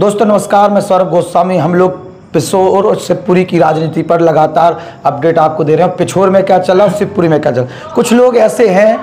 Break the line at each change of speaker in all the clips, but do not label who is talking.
दोस्तों, नमस्कार, मैं सौरभ गोस्वामी। हम लोग पिछोर और शिवपुरी की राजनीति पर लगातार अपडेट आपको दे रहे हैं। पिछोर में क्या चला और शिवपुरी में क्या चला? कुछ लोग ऐसे हैं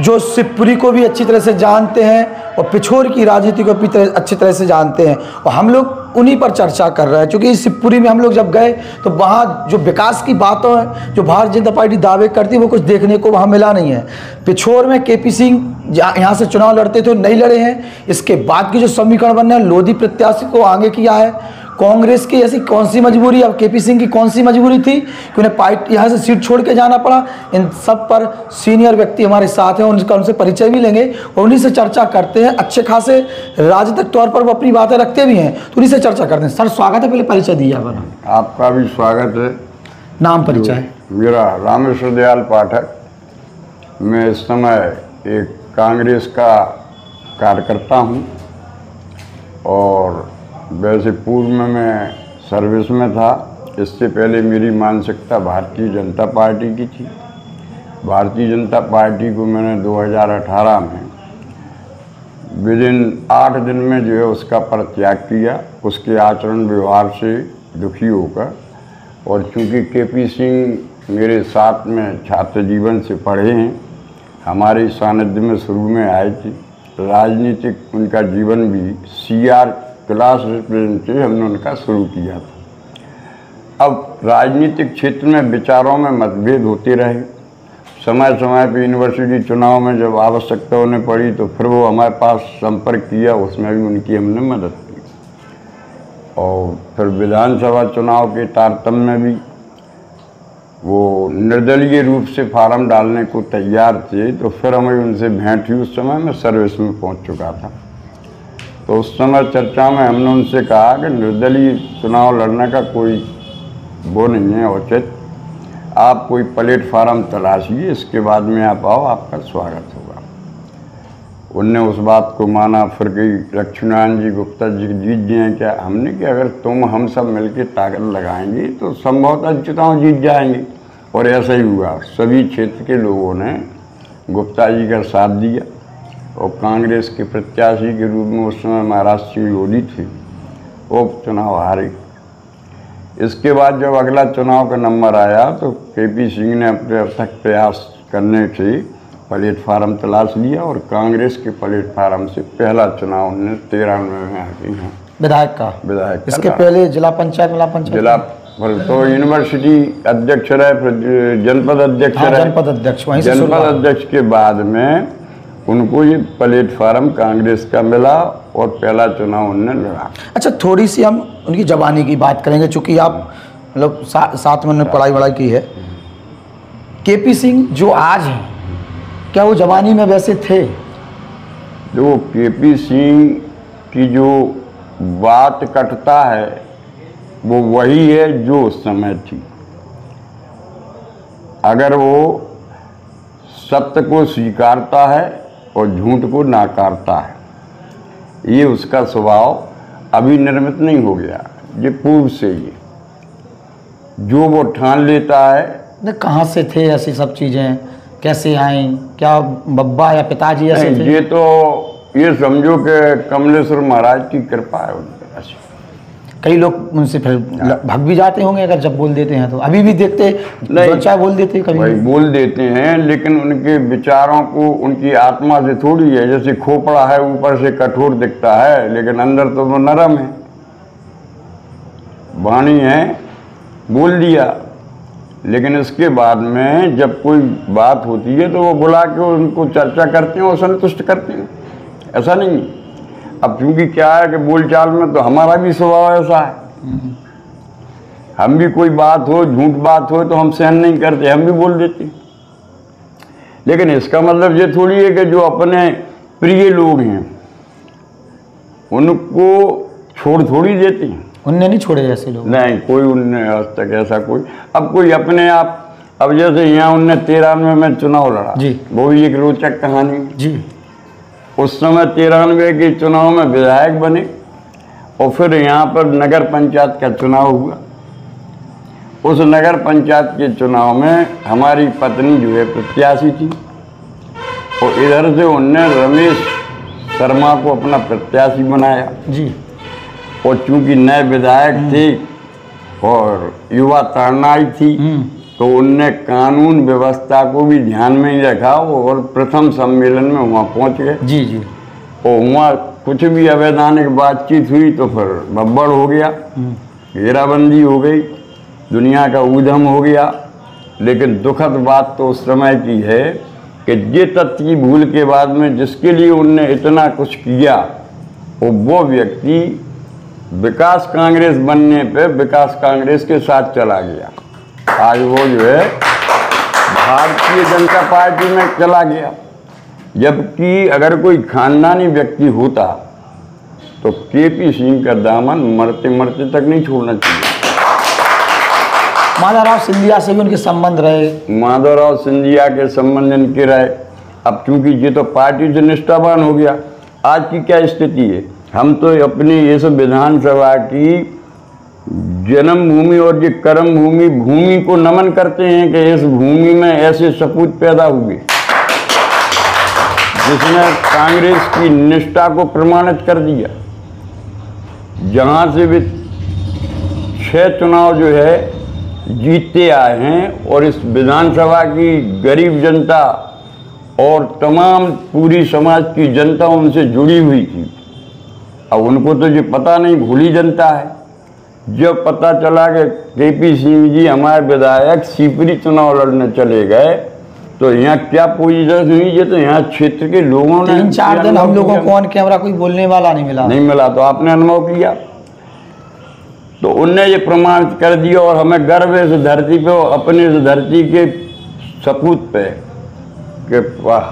जो शिवपुरी को भी अच्छी तरह से जानते हैं और पिछोर की राजनीति को भी अच्छी तरह से जानते हैं और हम लोग उन्हीं पर चर्चा कर रहे हैं। क्योंकि शिवपुरी में हम लोग जब गए तो वहाँ जो विकास की बातों है, जो भारतीय जनता पार्टी दावे करती है, वो कुछ देखने को वहाँ मिला नहीं है। पिछोर में के पी सिंह यहाँ से चुनाव लड़ते थे, नहीं लड़े हैं। इसके बाद की जो समीकरण बनना है, लोधी प्रत्याशी को आगे किया है। कांग्रेस की ऐसी कौन सी मजबूरी अब के पी सिंह की कौन सी मजबूरी थी कि उन्हें पार्टी यहाँ से सीट छोड़ के जाना पड़ा? इन सब पर सीनियर व्यक्ति हमारे साथ हैं उनका उनसे परिचय भी लेंगे और उन्हीं से चर्चा करते हैं अच्छे खासे राजनीतिक तौर पर वो अपनी बातें रखते भी हैं तो उन्हीं से चर्चा करते हैं। सर स्वागत है पहले परिचय दिए अपना
आपका भी स्वागत है।
नाम परिचय।
मेरा रामेश्वर दयाल पाठक। मैं इस समय एक कांग्रेस का कार्यकर्ता हूँ और वैसे पूर्व में मैं सर्विस में था। इससे पहले मेरी मानसिकता भारतीय जनता पार्टी की थी। भारतीय जनता पार्टी को मैंने 2018 में विद इन आठ दिन में जो है उसका परित्याग किया। उसके आचरण व्यवहार से दुखी होकर और चूँकि के पी सिंह मेरे साथ में छात्र जीवन से पढ़े हैं, हमारे सानिध्य में शुरू में आए थे। राजनीतिक उनका जीवन भी सी आर क्लास रिप्रेजेंटेटिव हमने उनका शुरू किया था। अब राजनीतिक क्षेत्र में विचारों में मतभेद होते रहे। समय समय पर यूनिवर्सिटी चुनाव में जब आवश्यकता होने पड़ी तो फिर वो हमारे पास संपर्क किया, उसमें भी उनकी हमने मदद की। और फिर विधानसभा चुनाव के तारतम्य में भी वो निर्दलीय रूप से फार्म डालने को तैयार थे तो फिर हमें उनसे भेंट हुई। उस समय मैं सर्विस में पहुँच चुका था। तो उस समय चर्चा में हमने उनसे कहा कि निर्दलीय चुनाव लड़ने का कोई वो नहीं है औचित आप कोई प्लेटफार्म तलाशिए, इसके बाद में आप आओ, आपका स्वागत होगा। उनने उस बात को माना, फिर कई लक्ष्मीनारायण जी, गुप्ता जी, जीत गए क्या? हमने कि अगर तुम, हम सब मिलकर ताकत लगाएँगे तो संभवतः चुनाव जीत जाएँगे। और ऐसा ही हुआ। सभी क्षेत्र के लोगों ने गुप्ता जी का साथ दिया। और कांग्रेस के प्रत्याशी के रूप में उस समय महाराष्ट्र सिंह लोधी थे वो चुनाव हारे। इसके बाद जब अगला चुनाव का नंबर आया तो के पी सिंह ने अपने अथक प्रयास करने से प्लेटफार्म तलाश लिया और कांग्रेस के प्लेटफार्म से पहला चुनाव उन्हें तिरानवे में आके हैं।
विधायक का?
विधायक
इसके। पहले जिला पंचायत जिला पंचायत
जिला तो यूनिवर्सिटी अध्यक्ष रहे जनपद अध्यक्ष
हाँ
रहे।
जनपद अध्यक्ष वहीं
जनपद अध्यक्ष के बाद में उनको ये प्लेटफार्म कांग्रेस का मिला और पहला चुनाव उनने लड़ा।
अच्छा थोड़ी सी हम उनकी जवानी की बात करेंगे चूँकि आप मतलब सा, साथ में उन्होंने पढ़ाई वढ़ाई की है। के पी सिंह जो आज हैं क्या वो जवानी में वैसे थे?
जो के पी सिंह की जो बात कटता है वो वही है जो उस समय थी। अगर वो सत्य को स्वीकारता है और झूठ को नाकारता है। ये उसका स्वभाव अभी निर्मित नहीं हो गया ये पूर्व से ही जो वो ठान लेता है।
न कहाँ से थे ऐसी सब चीज़ें? कैसे आई? क्या बब्बा या पिताजी ऐसे थे?
ये तो ये समझो कि कमलेश्वर महाराज की कृपा है उन पर ऐसी।
कई लोग उनसे फिर भाग भी जाते होंगे अगर जब बोल देते हैं तो। अभी भी देखते
नहीं।
चाहे बोल देते कभी।
वही बोल देते हैं लेकिन उनके विचारों को उनकी आत्मा से थोड़ी है। जैसे खोपड़ा है ऊपर से कठोर दिखता है लेकिन अंदर तो वो नरम है। वाणी है बोल दिया। लेकिन इसके बाद में जब कोई बात होती है तो वो बुला के उनको चर्चा करते हैं और संतुष्ट करते हैं। ऐसा नहीं है। अब चूँकि क्या है कि बोलचाल में तो हमारा भी स्वभाव ऐसा है। हम भी कोई बात हो झूठ बात हो तो हम सहन नहीं करते हम भी बोल देते। लेकिन इसका मतलब ये थोड़ी है कि जो अपने प्रिय लोग हैं उनको छोड़ थोड़ी देते। हैं
उनने नहीं छोड़े ऐसे लोग।
नहीं कोई उनने आज तक ऐसा कोई। अब कोई अपने आप अब जैसे यहाँ उनने तिरानवे में चुनाव लड़ा
जी।
वो भी एक रोचक कहानी
जी।
उस समय तिरानवे के चुनाव में विधायक बने और फिर यहाँ पर नगर पंचायत का चुनाव हुआ। उस नगर पंचायत के चुनाव में हमारी पत्नी जो है प्रत्याशी थी और इधर से उनने रमेश शर्मा को अपना प्रत्याशी बनाया।
जी।
और चूँकि नए विधायक थे और युवा ताड़नाई थी तो उनने कानून व्यवस्था को भी ध्यान में ही रखा और प्रथम सम्मेलन में वहाँ पहुँच गए।
जी जी।
और वहाँ कुछ भी अवैधानिक बातचीत हुई तो फिर बब्बड़ हो गया घेराबंदी हो गई दुनिया का ऊधम हो गया। लेकिन दुखद बात तो उस समय की है कि ये तथ्य की भूल के बाद में जिसके लिए उनने इतना कुछ किया वो वो व्यक्ति विकास कांग्रेस बनने पे विकास कांग्रेस के साथ चला गया। आज वो जो है भारतीय जनता पार्टी में चला गया। जबकि अगर कोई खानदानी व्यक्ति होता तो के पी सिंह का दामन मरते मरते तक नहीं छोड़ना चाहिए।
माधवराव सिंधिया से भी उनके संबंध रहे।
माधवराव सिंधिया के संबंध इनके रहे। अब चूँकि ये तो पार्टी से निष्ठावान हो गया आज की क्या स्थिति है? हम तो अपनी ये सब विधानसभा की जन्मभूमि और ये कर्म भूमि भूमि को नमन करते हैं कि इस भूमि में ऐसे सपूत पैदा हुए। जिसने कांग्रेस की निष्ठा को प्रमाणित कर दिया। जहाँ से भी छह चुनाव जो है जीतते आए हैं और इस विधानसभा की गरीब जनता और तमाम पूरी समाज की जनता उनसे जुड़ी हुई थी। अब उनको तो ये पता नहीं, भूली जनता है। जब पता चला कि के पी सिंह जी हमारे विधायक सीपरी चुनाव लड़ने चले गए तो यहाँ क्या पोजीशन हुई? ये तो यहाँ क्षेत्र के लोगों ने
तीन चार दिन हम लोगों को ऑन कैमरा कोई बोलने वाला नहीं मिला।
नहीं मिला तो आपने अनुभव किया। तो उनने ये प्रमाणित कर दिया और हमें गर्व है इस धरती पे और अपने इस धरती के सपूत पे कि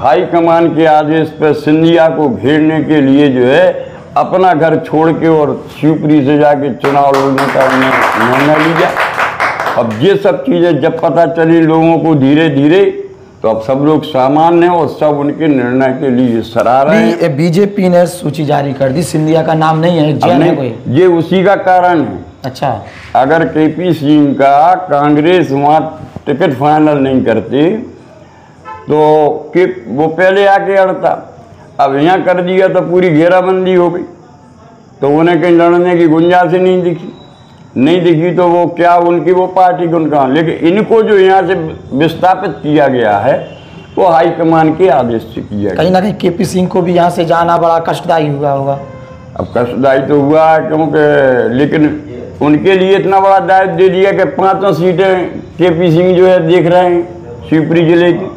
हाई कमान के आदेश पे सिंधिया को घेरने के लिए जो है अपना घर छोड़ के और शिवपुरी से जाके चुनाव लड़ने का उन्होंने निर्णय लिया। अब ये सब चीज़ें जब पता चली लोगों को धीरे धीरे तो अब सब लोग सामान्य हैं और सब उनके निर्णय के लिए सराह रहे हैं।
बीजेपी ने सूची जारी कर दी सिंधिया का नाम नहीं है जैन है कोई?
ये उसी का कारण है।
अच्छा।
अगर के पी सिंह का कांग्रेस वहाँ टिकट फाइनल नहीं करती तो कि वो पहले आके अड़ता। अब यहाँ कर दिया तो पूरी घेराबंदी हो गई। तो उन्हें कहीं लड़ने की गुंजाइश ही नहीं दिखी। नहीं दिखी तो वो क्या उनकी वो पार्टी को उनका लेकिन इनको जो यहाँ से विस्थापित किया गया है वो हाईकमान के आदेश से किया गया।
कहीं ना कहीं के पी सिंह को भी यहाँ से जाना बड़ा कष्टदायी हुआ होगा।
अब कष्टदायी तो हुआ है क्योंकि लेकिन उनके लिए इतना बड़ा दायित्व दे दिया कि पाँचों सीटें के पी सिंह जो है देख रहे हैं शिवपुरी ज़िले की।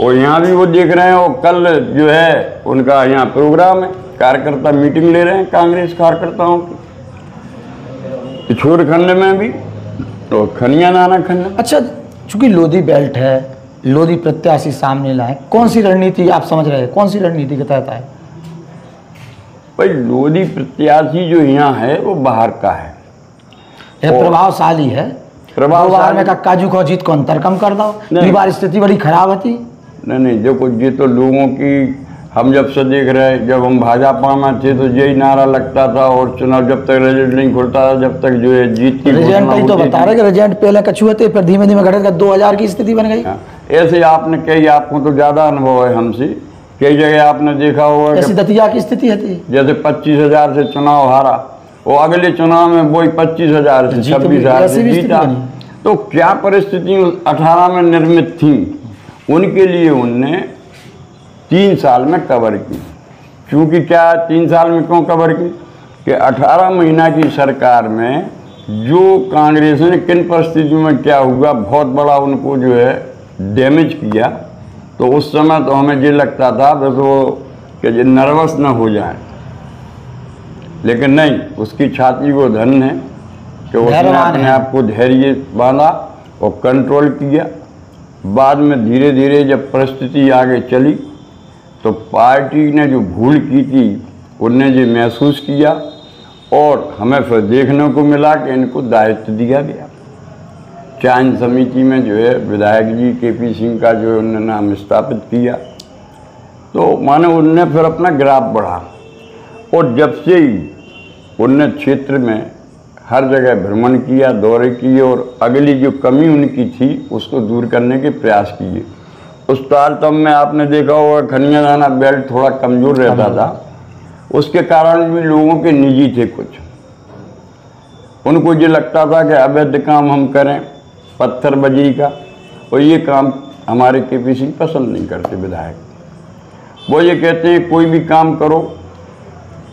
और यहाँ भी वो देख रहे हैं और कल जो है उनका यहाँ प्रोग्राम है कार्यकर्ता मीटिंग ले रहे हैं कांग्रेस कार्यकर्ताओं की। पिछोर खंड में भी और खनिया नाना खंड
अच्छा चूँकि लोधी बेल्ट है लोधी प्रत्याशी सामने लाए कौन सी रणनीति आप समझ रहे हैं? कौन सी रणनीति के तहत है
भाई लोधी प्रत्याशी जो यहाँ है वो बाहर का है।
यह प्रभावशाली है। प्रभाव में का काजू को जीत को अंतर कम कर दो। बार स्थिति बड़ी खराब थी।
नहीं नहीं देखो ये तो लोगों की हम जब से देख रहे हैं जब हम भाजपा में थे तो यही नारा लगता था और चुनाव जब तक रिज़ल्ट नहीं खुलता था जब तक जो है जीत की
रिज़ल्ट तो बता रहे रिज़ल्ट पहले कछुए थे फिर धीमे धीमे घटत दो हज़ार की स्थिति बन गई।
हाँ, ऐसे आपने कही आपको तो ज़्यादा अनुभव है हमसे। कई जगह आपने देखा होगा
ऐसी दतिया की स्थिति थी
जैसे पच्चीस हज़ार से चुनाव हारा वो अगले चुनाव में वही पच्चीस हज़ार से छब्बीस हज़ार से जीता। तो क्या परिस्थिति अठारह में निर्मित थी? उनके लिए उनने तीन साल में कवर की। क्योंकि क्या तीन साल में क्यों कवर की? कि अठारह महीना की सरकार में जो कांग्रेस ने किन परिस्थितियों में क्या हुआ बहुत बड़ा उनको जो है डैमेज किया तो उस समय तो हमें ये लगता था बस वो कि नर्वस ना हो जाए। लेकिन नहीं उसकी छाती को धन है कि उसने अपने आप को धैर्य बांधा और कंट्रोल किया। बाद में धीरे धीरे जब परिस्थिति आगे चली तो पार्टी ने जो भूल की थी, उनने जो महसूस किया और हमें फिर देखने को मिला कि इनको दायित्व दिया गया। चयन समिति में जो है, विधायक जी के पी सिंह का जो है उन्होंने नाम स्थापित किया। तो माने उनने फिर अपना ग्राफ बढ़ा और जब से ही उनने क्षेत्र में हर जगह भ्रमण किया दौरे किए और अगली जो कमी उनकी थी उसको दूर करने के प्रयास किए। उस तारतम्य में आपने देखा होगा खनिया दाना बेल्ट थोड़ा कमज़ोर रहता था। उसके कारण भी लोगों के निजी थे कुछ। उनको ये लगता था कि अवैध काम हम करें पत्थर बजरी का और ये काम हमारे के पी सिंह पसंद नहीं करते विधायक। वो ये कहते हैं कोई भी काम करो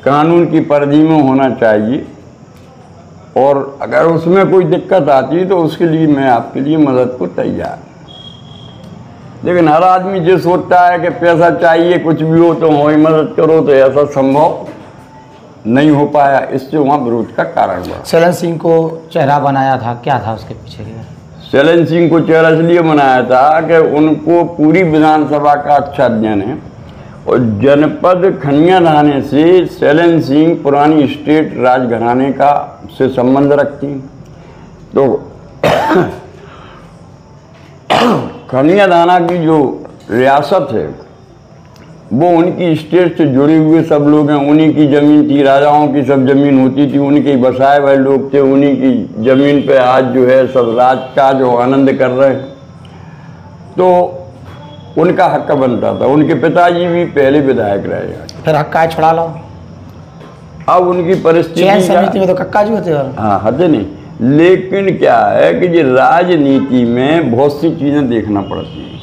कानून की परिधि में होना चाहिए और अगर उसमें कोई दिक्कत आती है तो उसके लिए मैं आपके लिए मदद को तैयार लेकिन हर आदमी जो सोचता है कि पैसा चाहिए कुछ भी हो तो वही मदद करो तो ऐसा संभव नहीं हो पाया। इससे वहाँ विरोध का कारण बढ़ा
शैलन सिंह को चेहरा बनाया था क्या था उसके पीछे
शैलन सिंह को चेहरा इसलिए बनाया था कि उनको पूरी विधानसभा का अच्छा अध्ययन है और जनपद खनिया थाने से शैलन सिंह पुरानी स्टेट राजघराने का से संबंध रखती। तो खनिया थाना की जो रियासत है, वो उनकी स्टेट से जुड़े हुए सब लोग हैं। उन्हीं की ज़मीन थी, राजाओं की सब ज़मीन होती थी। उनके बसाए हुए लोग थे, उन्हीं की ज़मीन पे आज जो है सब राज का जो आनंद कर रहे हैं। तो उनका हक बनता था। उनके पिताजी भी पहले विधायक रहे।
फिर हक्का छुड़ा लो।
अब उनकी परिस्थिति
समिति में तो कक्का जी होते
हाँ। हद नहीं। लेकिन क्या है कि ये राजनीति में बहुत सी चीज़ें देखना पड़ती हैं।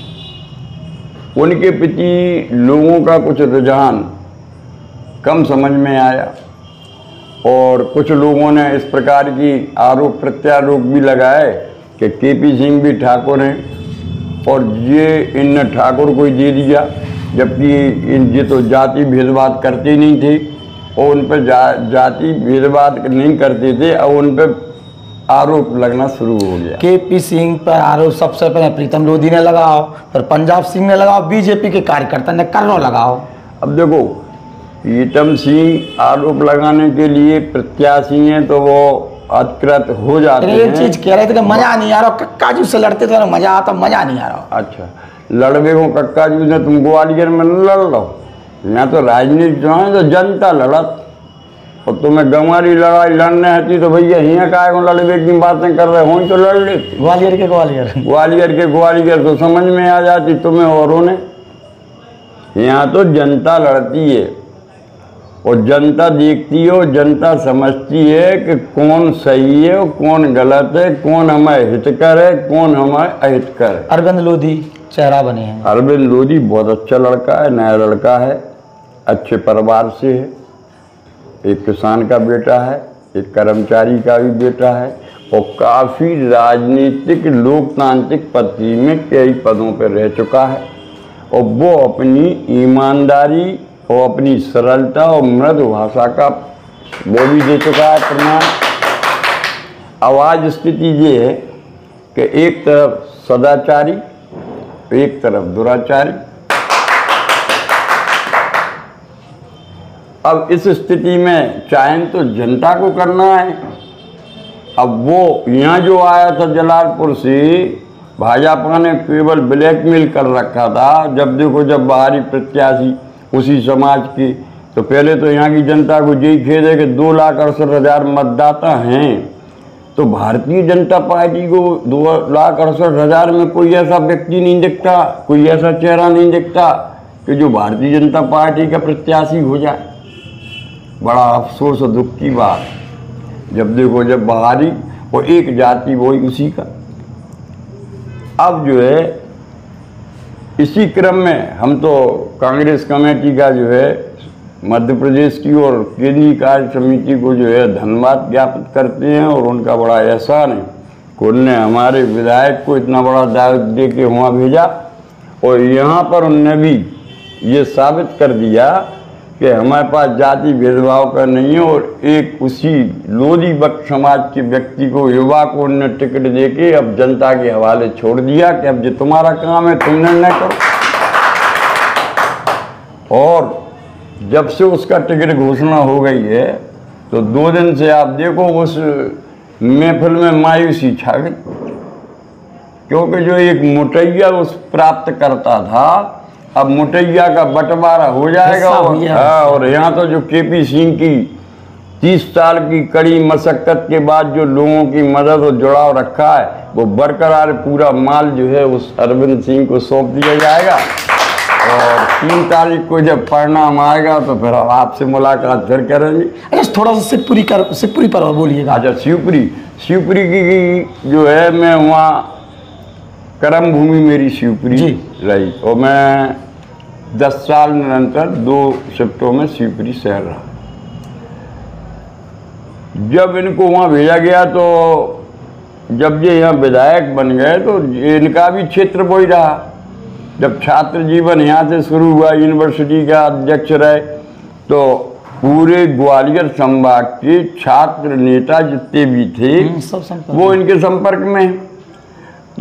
उनके प्रति लोगों का कुछ रुझान कम समझ में आया और कुछ लोगों ने इस प्रकार की आरोप प्रत्यारोप भी लगाए कि के पी सिंह भी ठाकुर हैं और ये इन ठाकुर को ही दे दिया जबकि इन ये तो जाति भेदभाव करते नहीं थे। और उन पर जा, जाति भेदभाव नहीं करते थे और उन पर आरोप लगना शुरू हो गया।
के पी सिंह पर आरोप सबसे पहले प्रीतम लोधी ने लगाओ फिर पंजाब सिंह ने लगाओ बीजेपी के कार्यकर्ता ने कर्रो लगाओ।
अब देखो प्रीतम सिंह आरोप लगाने के लिए प्रत्याशी हैं तो वो अधिकृत हो जाते हैं।
चीज़ कह रहे थे कि मज़ा नहीं आ रहा कक्का जी से लड़ते थे मज़ा आता मज़ा नहीं आ रहा।
अच्छा लड़बे हो कक्का जी ने तुम ग्वालियर में लड़ लो यहाँ तो राजनीति जो है तो जनता लड़त। और तुम्हें गंवारी लड़ाई लड़ने आती तो भैया यहाँ का लड़बे की बातें कर रहे हो तो लड़ लेते।
ग्वालियर के ग्वालियर।
ग्वालियर के ग्वालियर तो समझ में आ जाती तुम्हें औरों ने यहाँ तो जनता लड़ती है और जनता देखती है और जनता समझती है कि कौन सही है और कौन गलत है कौन हमें हितकर है कौन हमारे अहितकर है।
अरविंद लोधी चेहरा बने हैं।
अरविंद लोधी बहुत अच्छा लड़का है नया लड़का है। अच्छे परिवार से है। एक किसान का बेटा है, एक कर्मचारी का भी बेटा है और काफ़ी राजनीतिक, लोकतांत्रिक पति में कई पदों पर रह चुका है और वो अपनी ईमानदारी और अपनी सरलता और मृदु भाषा का वो भी दे चुका है प्रमाण। आवाज़ स्थिति ये है कि एक तरफ़ सदाचारी, एक तरफ़ दुराचारी अब इस स्थिति में चयन तो जनता को करना है। अब वो यहाँ जो आया था जलालपुर से, भाजपा ने केवल ब्लैकमेल कर रखा था। जब देखो जब बाहरी प्रत्याशी उसी समाज की तो पहले तो यहाँ की जनता को यही खेद है कि दो लाख अड़सठ हज़ार मतदाता हैं। तो भारतीय जनता पार्टी को दो लाख अड़सठ हज़ार में कोई ऐसा व्यक्ति नहीं दिखता, कोई ऐसा चेहरा नहीं दिखता कि जो भारतीय जनता पार्टी का प्रत्याशी हो जाए। बड़ा अफसोस और दुख की बात। जब देखो, जब बाहरी और एक जाति वही उसी का। अब जो है, इसी क्रम में हम तो कांग्रेस कमेटी का जो है, मध्य प्रदेश की और केंद्रीय कार्य समिति को जो है धन्यवाद ज्ञापित करते हैं और उनका बड़ा एहसान है। कि उनने हमारे विधायक को इतना बड़ा दायित्व दे के वहाँ भेजा और यहाँ पर उनने भी ये साबित कर दिया कि हमारे पास जाति भेदभाव का नहीं है और एक उसी लोधी बख्त समाज के व्यक्ति को, युवा को उनने टिकट दे के अब जनता के हवाले छोड़ दिया कि अब जो तुम्हारा काम है, तुम निर्णय करो। और जब से उसका टिकट घोषणा हो गई है तो दो दिन से आप देखो उस महफिल में मायूसी छा गई। क्योंकि जो एक मुटैया उस प्राप्त करता था अब मुटैया का बंटवारा हो जाएगा और, हाँ, और यहाँ तो जो के पी सिंह की तीस साल की कड़ी मशक्कत के बाद जो लोगों की मदद और जुड़ाव रखा है वो बरकरार पूरा माल जो है उस अरविंद सिंह को सौंप दिया जाएगा। और तीन तारीख को जब परिणाम आएगा तो फिर हम आपसे मुलाकात फिर करेंगे।
अच्छा थोड़ा सा शिवपुरी कर शिवपुरी पर बोलिएगा।
अच्छा शिवपुरी शिवपुरी की, की जो है मैं वहाँ कर्म भूमि मेरी शिवपुरी रही और मैं दस साल निरंतर दो शिफ्टों में शिवपुरी शहर रहा। जब इनको वहाँ भेजा गया तो जब ये यहाँ विधायक बन गए तो इनका भी क्षेत्र वही रहा। जब छात्र जीवन यहाँ से शुरू हुआ यूनिवर्सिटी का अध्यक्ष रहे तो पूरे ग्वालियर संभाग के छात्र नेता जितने भी थे
हम्म,
वो इनके संपर्क में।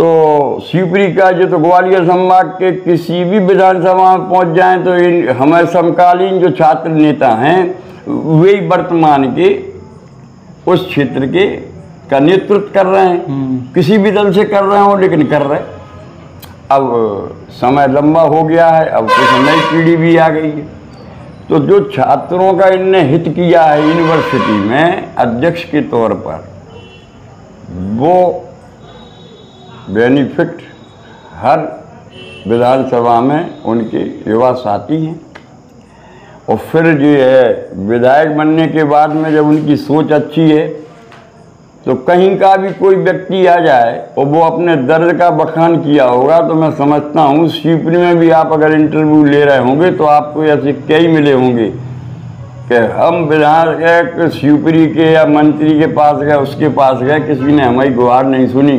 तो शिवपुरी का जो तो ग्वालियर संभाग के किसी भी विधानसभा में पहुँच जाएँ तो इन हमारे समकालीन जो छात्र नेता हैं वे वर्तमान के उस क्षेत्र के का नेतृत्व कर रहे हैं। किसी भी दल से कर रहे हो लेकिन कर रहे अब समय लंबा हो गया है अब कुछ नई पीढ़ी भी आ गई है। तो जो छात्रों का इनने हित किया है यूनिवर्सिटी में अध्यक्ष के तौर पर वो बेनिफिट हर विधानसभा में उनके युवा साथी हैं। और फिर जो है, विधायक बनने के बाद में जब उनकी सोच अच्छी है तो कहीं का भी कोई व्यक्ति आ जाए और वो अपने दर्द का बखान किया होगा तो मैं समझता हूँ शिवपुरी में भी आप अगर इंटरव्यू ले रहे होंगे तो आपको ऐसे कई मिले होंगे कि हम विधायक शिवपुरी के या मंत्री के पास गए, उसके पास गए, किसी ने हमारी गुहार नहीं सुनी।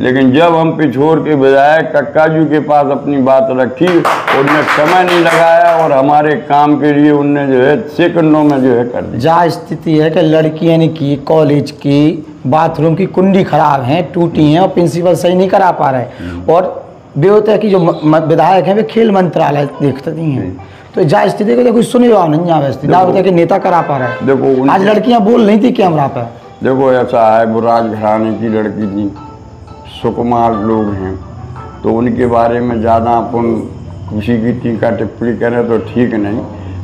लेकिन जब हम पिछोर के विधायक कक्काजू के पास अपनी बात रखी उनने समय नहीं लगाया और हमारे काम के लिए उनने जो है सेकंडों में जो है कर दिया।
जहाँ स्थिति है कि लड़कियाँ ने की कॉलेज की बाथरूम की कुंडी खराब है टूटी है और प्रिंसिपल सही नहीं करा पा रहे। और बेहोता की जो विधायक हैं वे खेल मंत्रालय देखते नहीं हैं। तो जहाँ स्थिति का कोई सुने जवाब नहीं यहाँ स्थिति ना होता कि नेता करा पा रहा है।
देखो
आज लड़कियाँ बोल नहीं थी कैमरा पर
देखो ऐसा है वो राजघराने की लड़की थी। सुकुमार लोग हैं। तो उनके बारे में ज़्यादा अपन किसी की टीका टिप्पणी करें तो ठीक नहीं।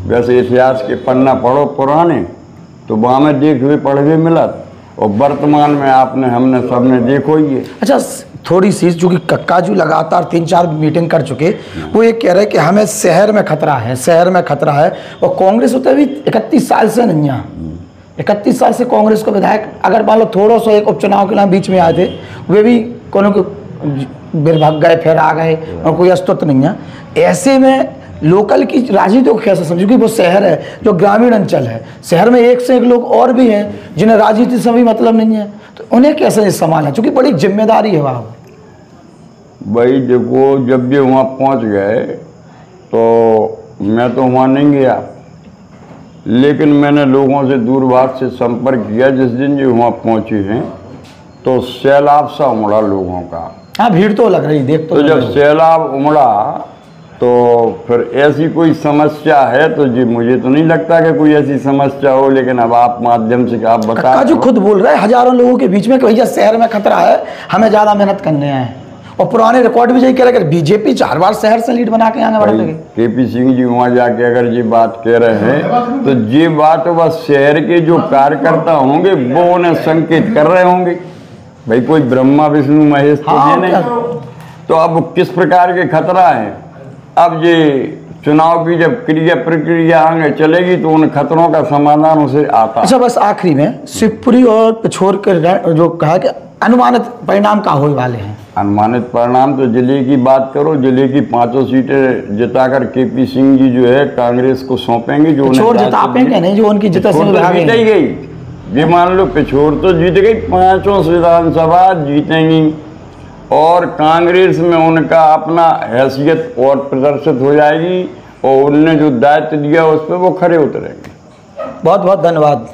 वैसे इतिहास के पन्ना पढ़ो, पुराने तो वहाँ में देख हुए पढ़ हुए मिलत, और वर्तमान में आपने, हमने सबने देखो है
अच्छा थोड़ी सी, चूँकि कक्का कक्काजू लगातार तीन चार मीटिंग कर चुके, वो ये कह रहे हैं कि हमें शहर में खतरा है, शहर में खतरा है, और कांग्रेस होते भी इकतीस साल से नहीं है। इकतीस साल से कांग्रेस को विधायक अगर मान लो थोड़ा सा एक उपचुनाव के नाम बीच में आए थे, वे भी कोनो को बिर भाग गए, फिर आ गए, और कोई अस्तित्व नहीं है। ऐसे में लोकल की राजनीति को कैसे समझो कि वो शहर है, जो ग्रामीण अंचल है। शहर में एक से एक लोग और भी हैं, जिन्हें राजनीति से भी मतलब नहीं है। तो उन्हें कैसे संभालना चूँकि बड़ी ज़िम्मेदारी है वहाँ।
भाई देखो, जब ये वहाँ पहुँच गए तो मैं तो वहाँ नहीं गया। लेकिन मैंने लोगों से दूरभाष से संपर्क किया, जिस दिन ये वहाँ पहुँचे हैं। तो सैलाब सा उमड़ा लोगों का।
हाँ भीड़ तो लग रही देख तो
तो जब सैलाब उमड़ा तो फिर ऐसी कोई समस्या है? तो जी मुझे तो नहीं लगता कि कोई ऐसी समस्या हो लेकिन अब आप माध्यम से आप बता
जो खुद बोल रहे हैं हज़ारों लोगों के बीच में कि भैया शहर में खतरा है हमें ज़्यादा मेहनत करने आए हैं। और पुराने रिकॉर्ड भी यही कह रहे हैं बीजेपी चार बार शहर से लीड बना के आगे बढ़ लगे
के पी सिंह जी वहाँ जाके अगर ये बात कह रहे हैं तो ये बात बस शहर के जो कार्यकर्ता होंगे वो उन्हें संकेत कर रहे होंगे। भाई कोई ब्रह्मा विष्णु महेश तो
हाँ,
नहीं। तो अब किस प्रकार के खतरा है? अब ये चुनाव की जब क्रिया प्रक्रिया आगे चलेगी तो उन खतरों का समाधान उसे आता।
अच्छा बस आखिरी में शिवपुरी और पिछोर के जो कहा कि अनुमानित परिणाम का होने वाले हैं?
अनुमानित परिणाम तो ज़िले की बात करो ज़िले की पाँचों सीटें जिताकर के पी सिंह जी जो है कांग्रेस को सौंपेंगे जो
जिता पाएँगे नहीं जो उनकी जिता सिंह
तो गई। ये मान लो पिछोर तो जीत गई, पाँचों विधानसभा जीतेंगी। और कांग्रेस में उनका अपना हैसियत और प्रदर्शित हो जाएगी और उनने जो दायित्व दिया उस पर वो खड़े उतरेंगे।
बहुत बहुत धन्यवाद।